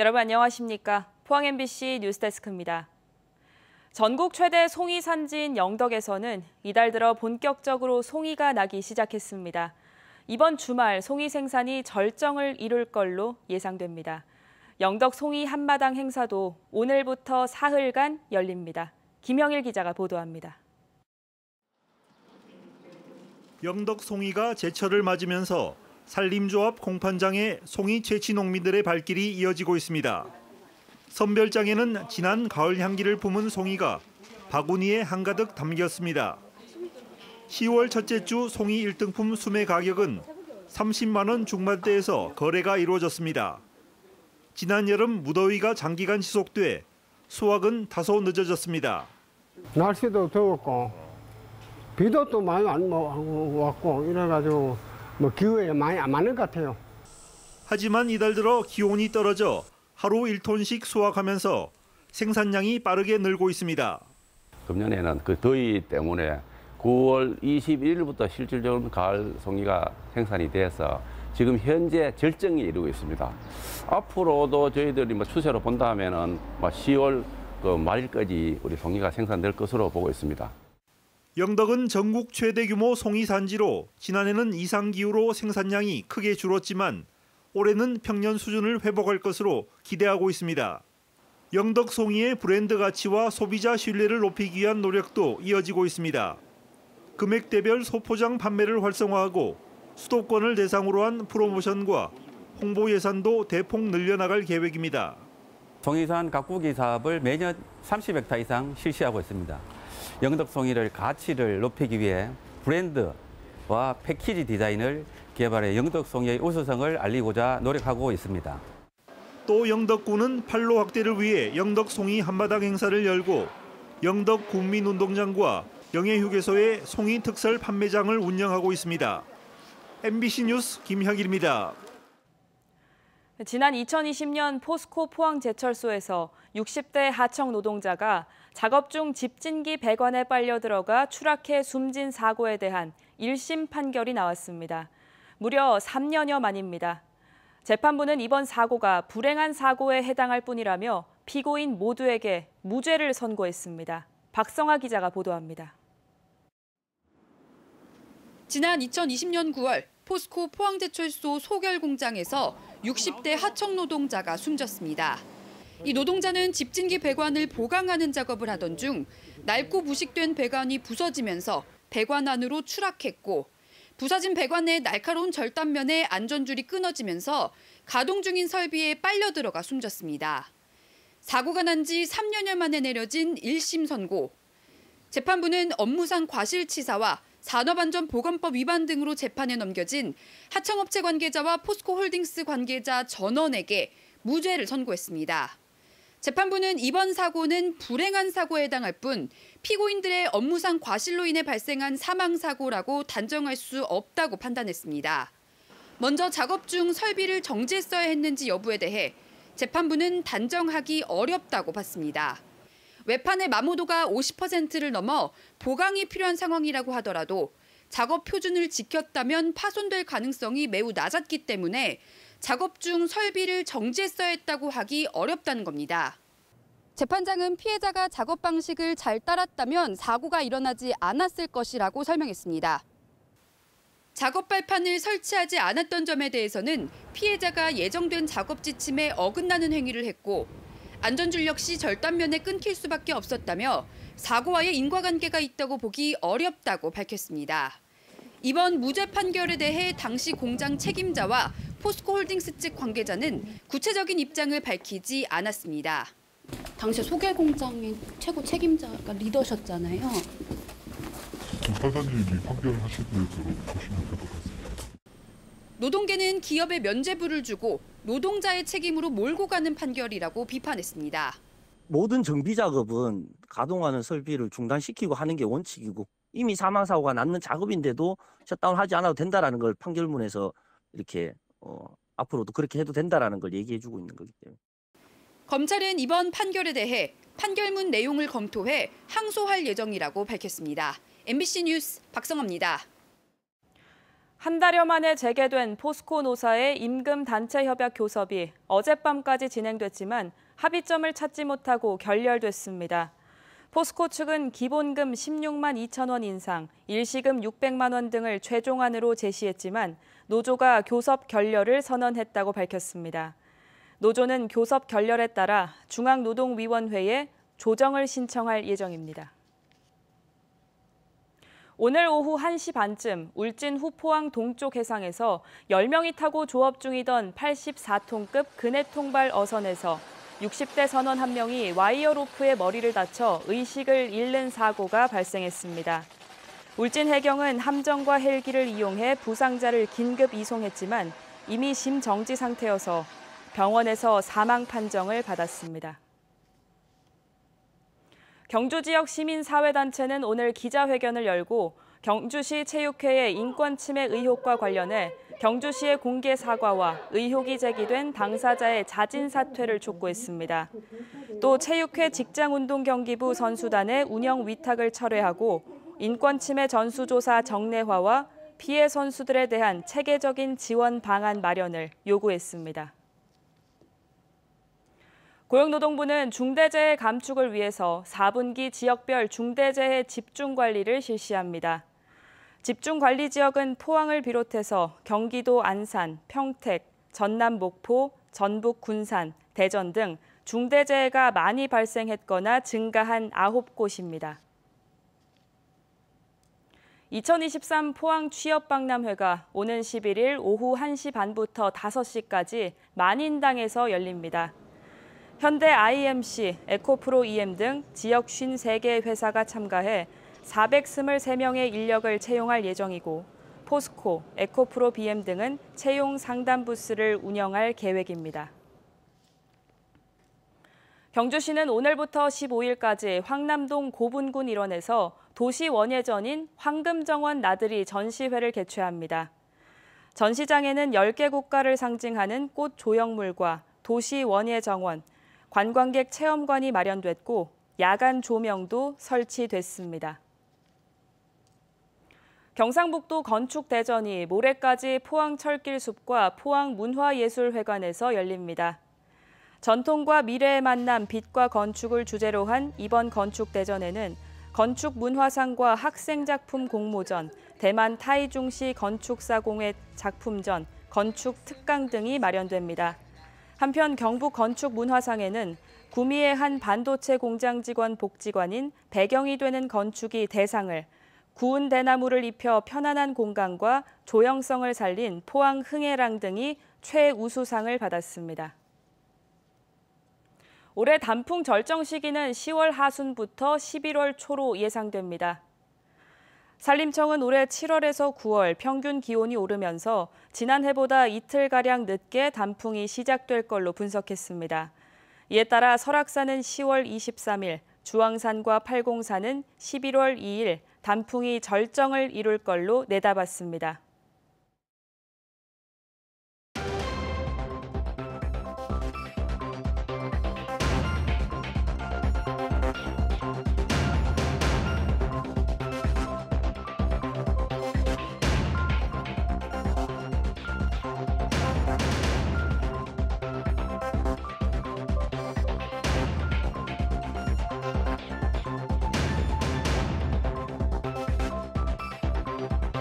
여러분 안녕하십니까? 포항 MBC 뉴스데스크입니다. 전국 최대 송이 산지인 영덕에서는 이달 들어 본격적으로 송이가 나기 시작했습니다. 이번 주말 송이 생산이 절정을 이룰 걸로 예상됩니다. 영덕 송이 한마당 행사도 오늘부터 사흘간 열립니다. 김영일 기자가 보도합니다. 영덕 송이가 제철을 맞으면서 산림조합 공판장에 송이 채취 농민들의 발길이 이어지고 있습니다. 선별장에는 진한 가을 향기를 품은 송이가 바구니에 한가득 담겼습니다. 10월 첫째 주 송이 1등품 수매 가격은 30만 원 중반대에서 거래가 이루어졌습니다. 지난 여름 무더위가 장기간 지속돼 수확은 다소 늦어졌습니다. 날씨도 더웠고 비도 또 많이 안 왔고 이래가지고 뭐 기후에 많이 안 맞는 것 같아요. 하지만 이달 들어 기온이 떨어져 하루 1톤씩 수확하면서 생산량이 빠르게 늘고 있습니다. 금년에는 그 더위 때문에 9월 21일부터 실질적으로 가을 송이가 생산이 돼서 지금 현재 절정에 이르고 있습니다. 앞으로도 저희들이 뭐 추세로 본다면은 10월 그 말일까지 우리 송이가 생산될 것으로 보고 있습니다. 영덕은 전국 최대 규모 송이 산지로 지난해는 이상 기후로 생산량이 크게 줄었지만 올해는 평년 수준을 회복할 것으로 기대하고 있습니다. 영덕 송이의 브랜드 가치와 소비자 신뢰를 높이기 위한 노력도 이어지고 있습니다. 금액대별 소포장 판매를 활성화하고 수도권을 대상으로 한 프로모션과 홍보 예산도 대폭 늘려나갈 계획입니다. 송이산 가꾸기 사업을 매년 30헥타 이상 실시하고 있습니다. 영덕송이를 가치를 높이기 위해 브랜드와 패키지 디자인을 개발해 영덕송이의 우수성을 알리고자 노력하고 있습니다. 또 영덕구는 판로 확대를 위해 영덕송이 한마당 행사를 열고 영덕국민운동장과 영해휴게소의 송이 특설 판매장을 운영하고 있습니다. MBC 뉴스 김혁일입니다. 지난 2020년 포스코 포항제철소에서 60대 하청 노동자가 작업 중 집진기 배관에 빨려 들어가 추락해 숨진 사고에 대한 1심 판결이 나왔습니다. 무려 3년여 만입니다. 재판부는 이번 사고가 불행한 사고에 해당할 뿐이라며 피고인 모두에게 무죄를 선고했습니다. 박성아 기자가 보도합니다. 지난 2020년 9월 포스코 포항제철소 소결 공장에서 60대 하청 노동자가 숨졌습니다. 이 노동자는 집진기 배관을 보강하는 작업을 하던 중 낡고 부식된 배관이 부서지면서 배관 안으로 추락했고 부서진 배관 내 날카로운 절단면에 안전줄이 끊어지면서 가동 중인 설비에 빨려 들어가 숨졌습니다. 사고가 난 지 3년여 만에 내려진 1심 선고. 재판부는 업무상 과실치사와 산업안전보건법 위반 등으로 재판에 넘겨진 하청업체 관계자와 포스코홀딩스 관계자 전원에게 무죄를 선고했습니다. 재판부는 이번 사고는 불행한 사고에 해당할 뿐 피고인들의 업무상 과실로 인해 발생한 사망 사고라고 단정할 수 없다고 판단했습니다. 먼저 작업 중 설비를 정지했어야 했는지 여부에 대해 재판부는 단정하기 어렵다고 봤습니다. 외판의 마모도가 50%를 넘어 보강이 필요한 상황이라고 하더라도 작업 표준을 지켰다면 파손될 가능성이 매우 낮았기 때문에 작업 중 설비를 정지했어야 했다고 하기 어렵다는 겁니다. 재판장은 피해자가 작업 방식을 잘 따랐다면 사고가 일어나지 않았을 것이라고 설명했습니다. 작업 발판을 설치하지 않았던 점에 대해서는 피해자가 예정된 작업 지침에 어긋나는 행위를 했고 안전줄 역시 절단면에 끊길 수밖에 없었다며 사고와의 인과관계가 있다고 보기 어렵다고 밝혔습니다. 이번 무죄 판결에 대해 당시 공장 책임자와 포스코홀딩스 측 관계자는 구체적인 입장을 밝히지 않았습니다. 당시 소개 공장의 최고 책임자가 리더셨잖아요. 판사님이 판결하신 대로 보시면 될 것 같습니다. 노동계는 기업에 면죄부를 주고 노동자의 책임으로 몰고 가는 판결이라고 비판했습니다. 모든 정비 작업은 가동하는 설비를 중단시키고 하는 게 원칙이고 이미 사망 사고가 났는 작업인데도 셧다운하지 않아도 된다라는 걸 판결문에서 이렇게 어, 앞으로도 그렇게 해도 된다라는 걸 얘기해주고 있는 거기 때문에. 검찰은 이번 판결에 대해 판결문 내용을 검토해 항소할 예정이라고 밝혔습니다. MBC 뉴스 박성호입니다. 한 달여 만에 재개된 포스코 노사의 임금 단체 협약 교섭이 어젯밤까지 진행됐지만 합의점을 찾지 못하고 결렬됐습니다. 포스코 측은 기본금 16만 2천 원 인상, 일시금 600만 원 등을 최종안으로 제시했지만 노조가 교섭 결렬을 선언했다고 밝혔습니다. 노조는 교섭 결렬에 따라 중앙노동위원회에 조정을 신청할 예정입니다. 오늘 오후 1시 반쯤 울진 후포항 동쪽 해상에서 10명이 타고 조업 중이던 84톤급 근해통발 어선에서 60대 선원 한 명이 와이어 로프에 머리를 다쳐 의식을 잃는 사고가 발생했습니다. 울진 해경은 함정과 헬기를 이용해 부상자를 긴급 이송했지만 이미 심정지 상태여서 병원에서 사망 판정을 받았습니다. 경주 지역 시민사회단체는 오늘 기자회견을 열고 경주시 체육회의 인권 침해 의혹과 관련해 경주시의 공개 사과와 의혹이 제기된 당사자의 자진 사퇴를 촉구했습니다. 또 체육회 직장운동경기부 선수단의 운영 위탁을 철회하고 인권 침해 전수조사 정례화와 피해 선수들에 대한 체계적인 지원 방안 마련을 요구했습니다. 고용노동부는 중대재해 감축을 위해서 4분기 지역별 중대재해 집중관리를 실시합니다. 집중관리 지역은 포항을 비롯해서 경기도 안산, 평택, 전남 목포, 전북 군산, 대전 등 중대재해가 많이 발생했거나 증가한 9곳입니다. 2023 포항 취업박람회가 오는 11일 오후 1시 반부터 5시까지 만인당에서 열립니다. 현대 IMC, 에코프로 EM 등 지역 53개 회사가 참가해 423명의 인력을 채용할 예정이고 포스코, 에코프로 BM 등은 채용 상담 부스를 운영할 계획입니다. 경주시는 오늘부터 15일까지 황남동 고분군 일원에서 도시 원예전인 황금정원 나들이 전시회를 개최합니다. 전시장에는 10개 국가를 상징하는 꽃 조형물과 도시 원예정원, 관광객 체험관이 마련됐고 야간 조명도 설치됐습니다. 경상북도 건축대전이 모레까지 포항철길숲과 포항문화예술회관에서 열립니다. 전통과 미래의 만남 빛과 건축을 주제로 한 이번 건축대전에는 건축 문화상과 학생작품 공모전, 대만 타이중시 건축사공회 작품전, 건축 특강 등이 마련됩니다. 한편 경북 건축 문화상에는 구미의 한 반도체 공장 직원 복지관인 배경이 되는 건축이 대상을 구운 대나무를 입혀 편안한 공간과 조형성을 살린 포항 흥해랑 등이 최우수상을 받았습니다. 올해 단풍 절정 시기는 10월 하순부터 11월 초로 예상됩니다. 산림청은 올해 7월에서 9월 평균 기온이 오르면서 지난해보다 이틀가량 늦게 단풍이 시작될 걸로 분석했습니다. 이에 따라 설악산은 10월 23일, 주황산과 팔공산은 11월 2일 단풍이 절정을 이룰 걸로 내다봤습니다.